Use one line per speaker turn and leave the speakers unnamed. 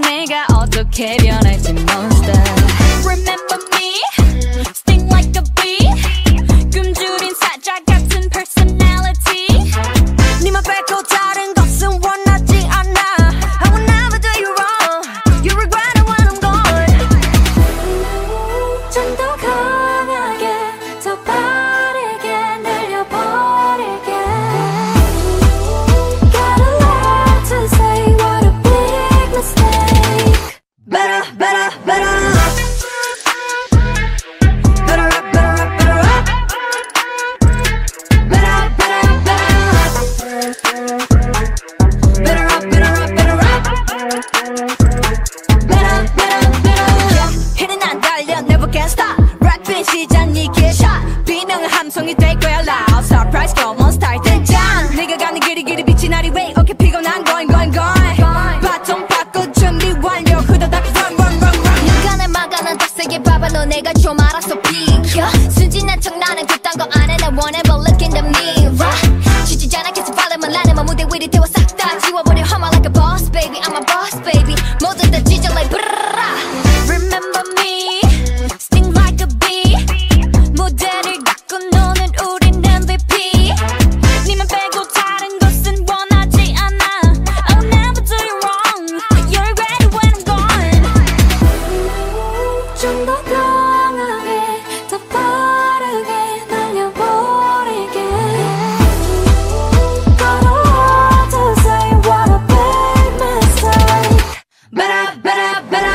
내가 어떻게 변할지 monster Remember me? Sting like a bee 굶주린 사자 같은 personality
니만 빼고 다른 것은 원하지 않아 I will never do you wrong You regret it when I'm gone
좀 더 강
시작 니게 샷 비명은 함성이 될 거야 loud Surprise, come on, start 등장 네가 가는 길이 길이 빛이 나리 way Okay, 피곤한 going, going, going 바통 바꿔 준비 완료 후다닥 run, run, run, run
눈간을 막아난 덕색의 바발로 내가 좀 알아서 비켜 순진한 척 나는 그딴 거 안해 나 whenever look in the mirror
learn to say what a big